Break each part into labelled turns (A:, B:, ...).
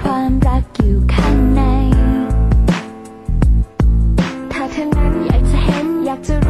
A: ความรั
B: กอยู่ข้า
A: งใน ถ้าเธอนั้นอยากจะเห็นอยา
C: ก
D: จะรู้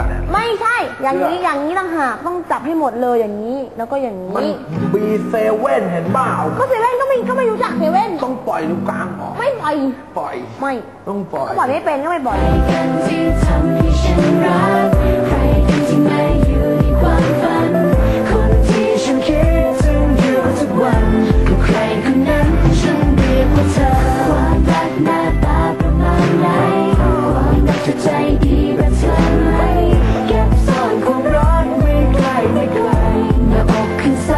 C: อ
D: ไม่ใช่
C: อ
D: ย่างนี้
C: เชื่อ
D: อ
C: อ
D: ย่างนี้ต่างหากต้องจับให้หมดเลยอย่างนี้ แล้วก็อย่าง
C: มัน
D: นี้
C: บีเซเว่นเห็นเปล่า
D: ก็เซเว่นก็ไม่ก็ไม่รู้จักเซเว่น
C: ต้องปล่อยนิ้วกลางออก
D: ไม่ปล่อย
C: ปล่อย
D: ไม่
C: ต้องปล่อย
D: ปล่อยไม่เป็นก็ไม่ปล่อย
A: กันที่ทำ Inside.